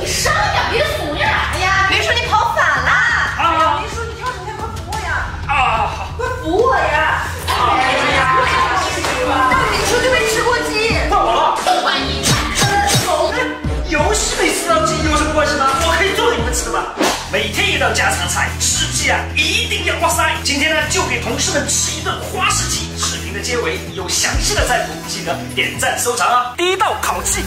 你上呀，别怂呀！哎呀，别说你跑反了。啊哎呀，别说你跳什么呀快扶我呀，啊，好快扶我呀！哎呀，大明说就没吃过鸡。到我了。不管你游戏没吃到鸡有什么关系吗？我可以做给你们吃的嘛。每天一道家常菜，吃鸡啊一定要哇塞！今天呢就给同事们吃一顿花式鸡。视频的结尾有详细的菜谱，记得点赞收藏啊。第一道烤鸡。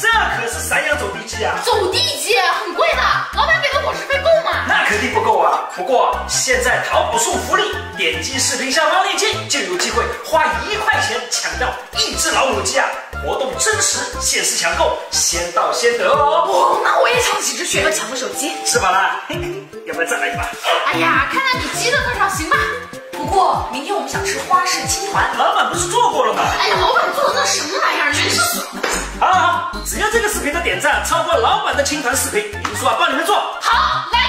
这可是散养走地鸡啊，走地鸡很贵的，老板给的伙食费够吗？那肯定不够啊。不过现在淘宝送福利，点击视频下方链接就有机会花一块钱抢到一只老母鸡啊！活动真实，限时抢购，先到先得哦。哦，那我也抢几只去，要抢个手机。吃饱了，嘿嘿要不要再来一把？哎呀，看在你鸡的份上，行吧？不过明天我们想吃花式青团。老板不是做过了吗？哎呀，老板这个视频的点赞超过老板的青团视频，林叔啊帮你们做。好，来。